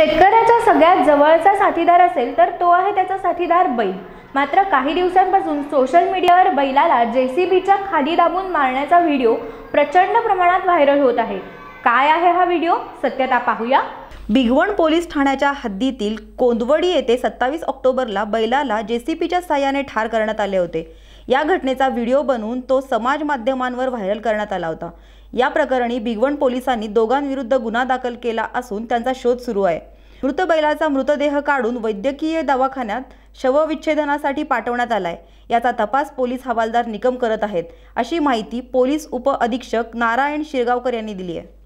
शेतकऱ्याच्या सगळ्यात जवळचा साथीदार असेल तर तो आहे त्याचा साथीदार बैल. मात्र काही दिवसांपासून सोशल मीडियावर बैलाला जेसीबीच्या खाली दाबून मारण्याचा व्हिडिओ प्रचंड प्रमाणात व्हायरल होत आहे. काय आहे हा व्हिडिओ सत्यता पाहूया. भिगवण पोलीस ठाण्याच्या हद्दीतील कोंदवडी येथे सत्तावीस ऑक्टोबरला बैलाला जेसीपीच्या साह्याने ठार करण्यात आले होते. या घटनेचा व्हिडिओ बनवून तो समाज माध्यमांवर व्हायरल करण्यात आला होता. या प्रकरणी भिगवण पोलिसांनी दोघांविरुद्ध गुन्हा दाखल केला असून त्यांचा शोध सुरू आहे. मृत बैलाचा मृतदेह काढून वैद्यकीय दवाखान्यात शवविच्छेदनासाठी पाठवण्यात आलाय. याचा तपास पोलीस हवालदार निकम करत आहेत. अशी माहिती पोलीस उप अधीक्षक नारायण शिरगावकर यांनी दिली आहे.